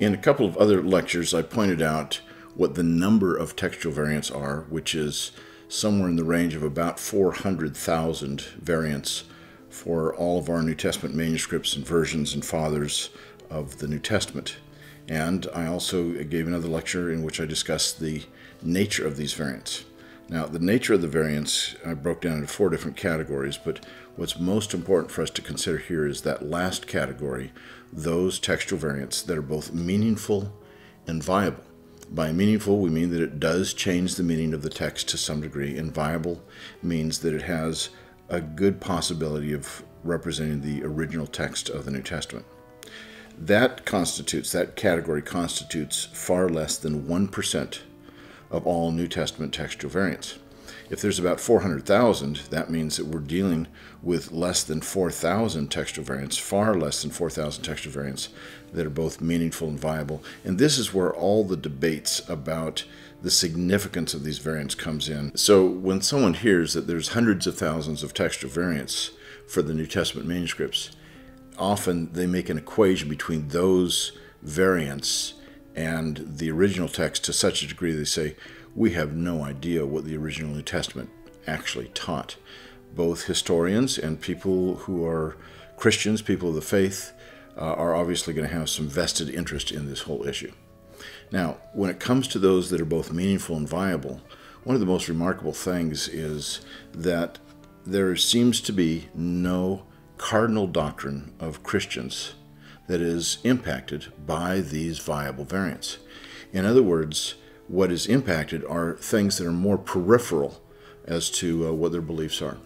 In a couple of other lectures, I pointed out what the number of textual variants are, which is somewhere in the range of about 400,000 variants for all of our New Testament manuscripts and versions and fathers of the New Testament. And I also gave another lecture in which I discussed the nature of these variants. Now, the nature of the variants I broke down into four different categories, but what's most important for us to consider here is that last category, those textual variants that are both meaningful and viable. By meaningful, we mean that it does change the meaning of the text to some degree, and viable means that it has a good possibility of representing the original text of the New Testament. That constitutes, that category constitutes far less than 1% of all New Testament textual variants. If there's about 400,000, that means that we're dealing with less than 4,000 textual variants, far less than 4,000 textual variants that are both meaningful and viable. And this is where all the debates about the significance of these variants comes in. So when someone hears that there's hundreds of thousands of textual variants for the New Testament manuscripts, often they make an equation between those variants and the original text to such a degree they say, we have no idea what the original New Testament actually taught. Both historians and people who are Christians, people of the faith, uh, are obviously going to have some vested interest in this whole issue. Now, when it comes to those that are both meaningful and viable, one of the most remarkable things is that there seems to be no cardinal doctrine of Christians that is impacted by these viable variants. In other words, what is impacted are things that are more peripheral as to uh, what their beliefs are.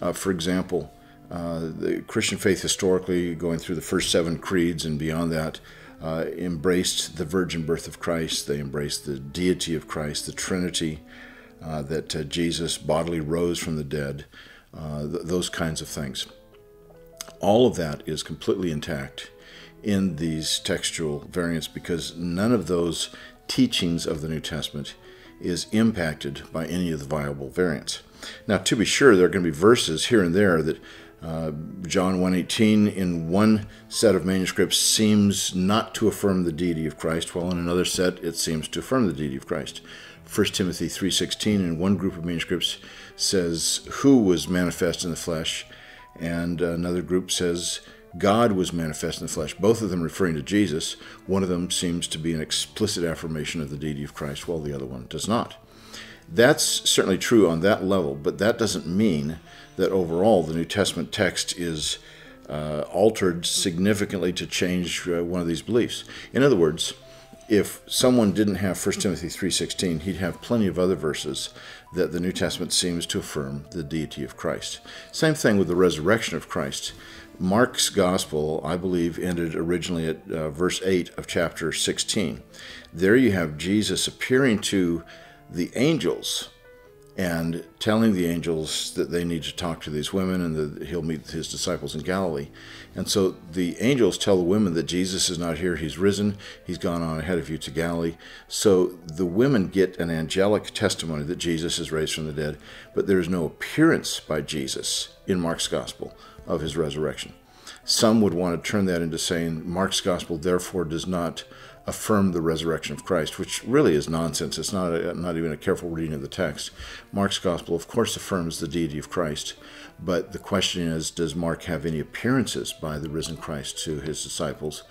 Uh, for example, uh, the Christian faith historically, going through the first seven creeds and beyond that, uh, embraced the virgin birth of Christ. They embraced the deity of Christ, the Trinity, uh, that Jesus bodily rose from the dead, th- those kinds of things. All of that is completely intact in these textual variants because none of those teachings of the New Testament is impacted by any of the viable variants. Now, to be sure, there are going to be verses here and there that uh, John 1:18 in one set of manuscripts seems not to affirm the deity of Christ, while in another set it seems to affirm the deity of Christ. 1 Timothy 3:16 in one group of manuscripts says who was manifest in the flesh, and another group says God was manifest in the flesh, both of them referring to Jesus. One of them seems to be an explicit affirmation of the deity of Christ, while the other one does not. That's certainly true on that level, but that doesn't mean that overall the New Testament text is uh, altered significantly to change uh, one of these beliefs. In other words, if someone didn't have 1 Timothy 3:16, he'd have plenty of other verses that the New Testament seems to affirm the deity of Christ. Same thing with the resurrection of Christ. Mark's gospel, I believe, ended originally at uh, verse 8 of chapter 16. There you have Jesus appearing to the angels and telling the angels that they need to talk to these women and that he'll meet his disciples in Galilee. And so the angels tell the women that Jesus is not here, he's risen, he's gone on ahead of you to Galilee. So the women get an angelic testimony that Jesus is raised from the dead, but there is no appearance by Jesus in Mark's gospel of his resurrection. Some would want to turn that into saying Mark's gospel therefore does not affirm the resurrection of Christ, which really is nonsense. It's not a, not even a careful reading of the text. Mark's gospel, of course, affirms the deity of Christ, but the question is, does Mark have any appearances by the risen Christ to his disciples?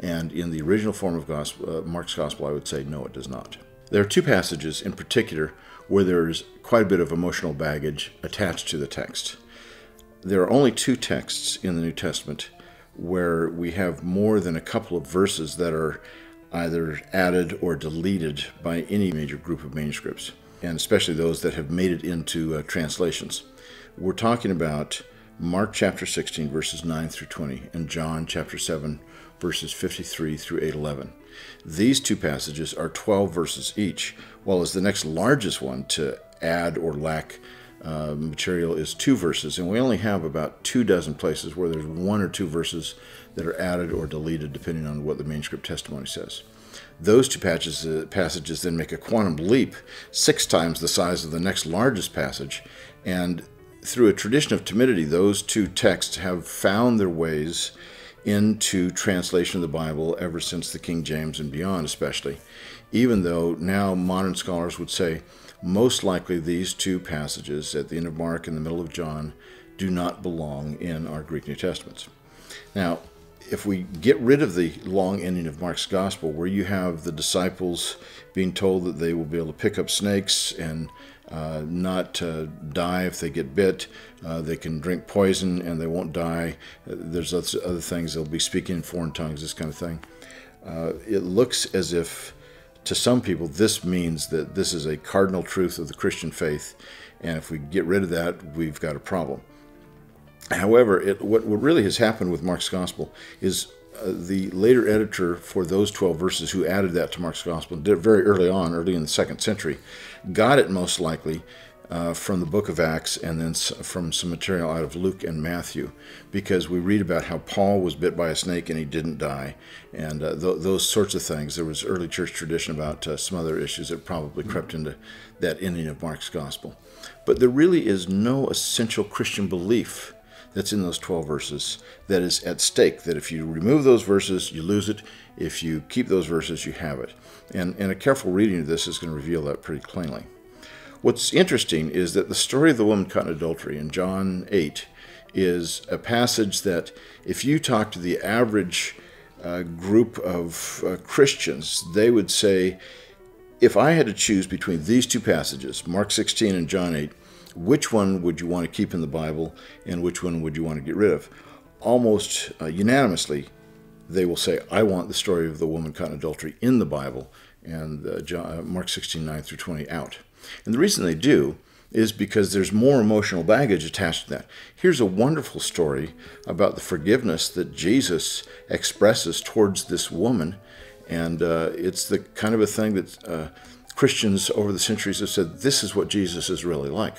And in the original form of gospel, uh, Mark's gospel, I would say no, it does not. There are two passages in particular where there's quite a bit of emotional baggage attached to the text there are only two texts in the New Testament where we have more than a couple of verses that are either added or deleted by any major group of manuscripts, and especially those that have made it into uh, translations. We're talking about Mark chapter 16, verses 9 through 20, and John chapter 7, verses 53 through 811. These two passages are 12 verses each, while as the next largest one to add or lack uh, material is two verses, and we only have about two dozen places where there's one or two verses that are added or deleted depending on what the manuscript testimony says. Those two patches, uh, passages then make a quantum leap, six times the size of the next largest passage, and through a tradition of timidity, those two texts have found their ways into translation of the Bible ever since the King James and beyond, especially. Even though now modern scholars would say most likely these two passages at the end of Mark and the middle of John do not belong in our Greek New Testaments. Now, if we get rid of the long ending of Mark's gospel, where you have the disciples being told that they will be able to pick up snakes and uh, not uh, die if they get bit, uh, they can drink poison and they won't die. There's other things, they'll be speaking in foreign tongues, this kind of thing. Uh, it looks as if, to some people, this means that this is a cardinal truth of the Christian faith, and if we get rid of that, we've got a problem. However, it, what, what really has happened with Mark's Gospel is uh, the later editor for those 12 verses who added that to Mark's Gospel did it very early on, early in the second century, got it most likely uh, from the book of Acts and then from some material out of Luke and Matthew, because we read about how Paul was bit by a snake and he didn't die, and uh, th- those sorts of things. There was early church tradition about uh, some other issues that probably crept into that ending of Mark's Gospel. But there really is no essential Christian belief that's in those 12 verses that is at stake. That if you remove those verses, you lose it. If you keep those verses, you have it. And, and a careful reading of this is going to reveal that pretty plainly. What's interesting is that the story of the woman caught in adultery in John 8 is a passage that, if you talk to the average uh, group of uh, Christians, they would say, if I had to choose between these two passages, Mark 16 and John 8, which one would you want to keep in the Bible and which one would you want to get rid of? Almost uh, unanimously, they will say, I want the story of the woman caught in adultery in the Bible and uh, John, uh, Mark 16, 9 through 20 out. And the reason they do is because there's more emotional baggage attached to that. Here's a wonderful story about the forgiveness that Jesus expresses towards this woman. And uh, it's the kind of a thing that uh, Christians over the centuries have said, this is what Jesus is really like.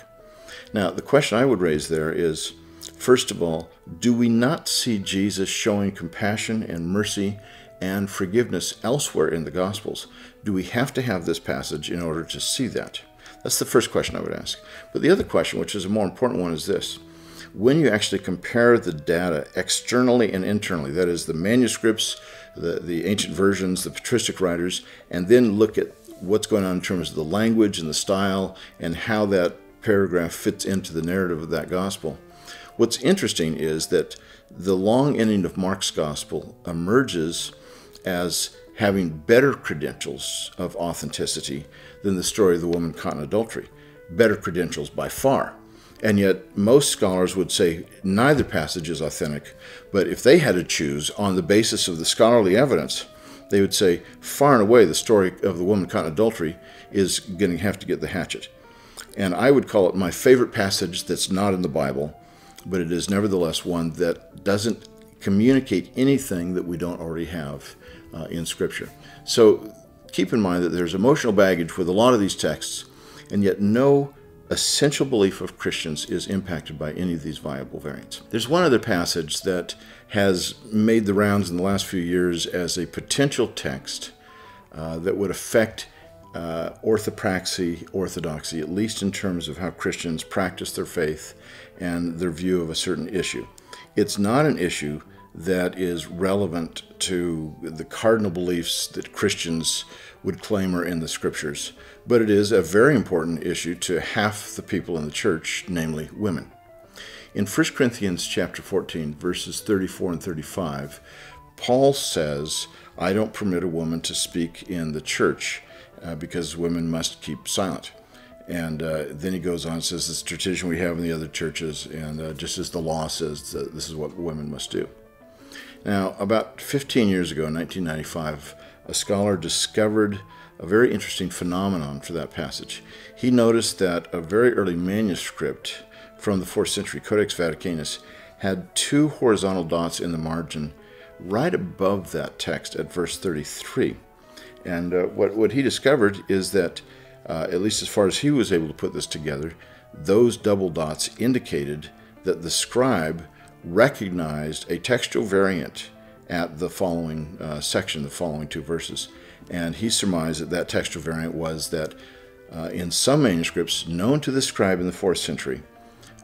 Now, the question I would raise there is first of all, do we not see Jesus showing compassion and mercy and forgiveness elsewhere in the Gospels? Do we have to have this passage in order to see that? That's the first question I would ask. But the other question, which is a more important one, is this. When you actually compare the data externally and internally, that is, the manuscripts, the, the ancient versions, the patristic writers, and then look at what's going on in terms of the language and the style and how that paragraph fits into the narrative of that gospel. What's interesting is that the long ending of Mark's gospel emerges as having better credentials of authenticity than the story of the woman caught in adultery. Better credentials by far. And yet, most scholars would say neither passage is authentic, but if they had to choose on the basis of the scholarly evidence, they would say far and away the story of the woman caught in adultery is going to have to get the hatchet. And I would call it my favorite passage that's not in the Bible, but it is nevertheless one that doesn't communicate anything that we don't already have uh, in Scripture. So keep in mind that there's emotional baggage with a lot of these texts, and yet no essential belief of Christians is impacted by any of these viable variants. There's one other passage that has made the rounds in the last few years as a potential text uh, that would affect uh, orthopraxy, orthodoxy, at least in terms of how Christians practice their faith and their view of a certain issue. It's not an issue that is relevant to the cardinal beliefs that Christians would claim are in the scriptures, but it is a very important issue to half the people in the church, namely women. In 1 Corinthians chapter 14, verses 34 and 35, Paul says, I don't permit a woman to speak in the church uh, because women must keep silent. And uh, then he goes on and says, This tradition we have in the other churches, and uh, just as the law says, this is what women must do. Now, about 15 years ago, in 1995, a scholar discovered a very interesting phenomenon for that passage. He noticed that a very early manuscript from the 4th century, Codex Vaticanus, had two horizontal dots in the margin right above that text at verse 33. And uh, what, what he discovered is that, uh, at least as far as he was able to put this together, those double dots indicated that the scribe recognized a textual variant at the following uh, section, the following two verses. And he surmised that that textual variant was that uh, in some manuscripts known to the scribe in the fourth century,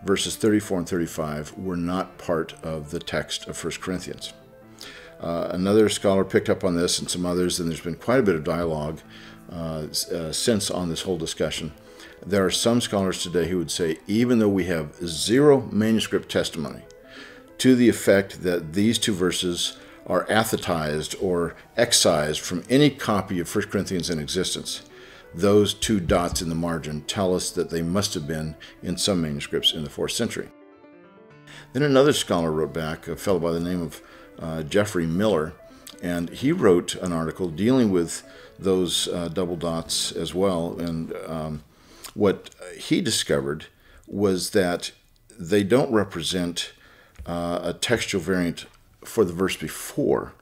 verses 34 and 35 were not part of the text of 1 Corinthians. Uh, another scholar picked up on this and some others, and there's been quite a bit of dialogue uh, uh, since on this whole discussion. There are some scholars today who would say, even though we have zero manuscript testimony to the effect that these two verses are athetized or excised from any copy of 1 Corinthians in existence, those two dots in the margin tell us that they must have been in some manuscripts in the 4th century. Then another scholar wrote back, a fellow by the name of uh, Jeffrey Miller, and he wrote an article dealing with those uh, double dots as well. And um, what he discovered was that they don't represent uh, a textual variant for the verse before,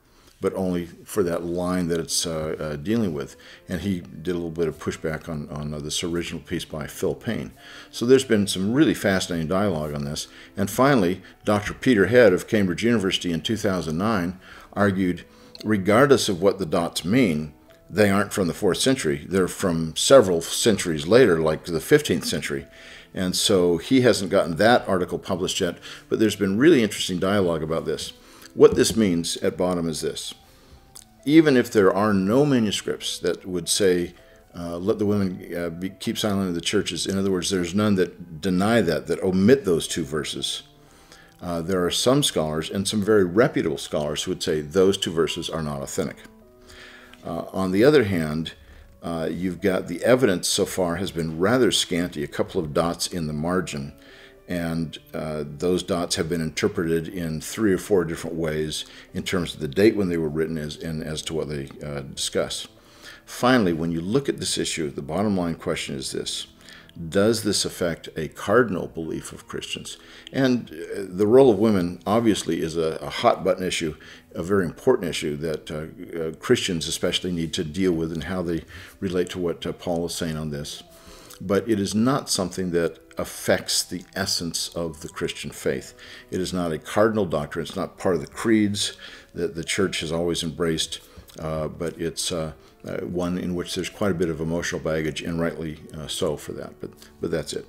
but only for that line that it's uh, uh, dealing with. And he did a little bit of pushback on, on uh, this original piece by Phil Payne. So there's been some really fascinating dialogue on this. And finally, Dr. Peter Head of Cambridge University in 2009 argued regardless of what the dots mean, they aren't from the fourth century. They're from several centuries later, like the 15th century. And so he hasn't gotten that article published yet, but there's been really interesting dialogue about this. What this means at bottom is this even if there are no manuscripts that would say, uh, let the women uh, be, keep silent in the churches, in other words, there's none that deny that, that omit those two verses. Uh, there are some scholars and some very reputable scholars who would say those two verses are not authentic. Uh, on the other hand, uh, you've got the evidence so far has been rather scanty, a couple of dots in the margin, and uh, those dots have been interpreted in three or four different ways in terms of the date when they were written as, and as to what they uh, discuss. Finally, when you look at this issue, the bottom line question is this does this affect a cardinal belief of Christians? And uh, the role of women obviously is a, a hot button issue, a very important issue that uh, uh, Christians especially need to deal with and how they relate to what uh, Paul is saying on this. But it is not something that affects the essence of the Christian faith. It is not a cardinal doctrine, it's not part of the creeds that the church has always embraced, uh, but it's uh, one in which there's quite a bit of emotional baggage, and rightly uh, so for that. But, but that's it.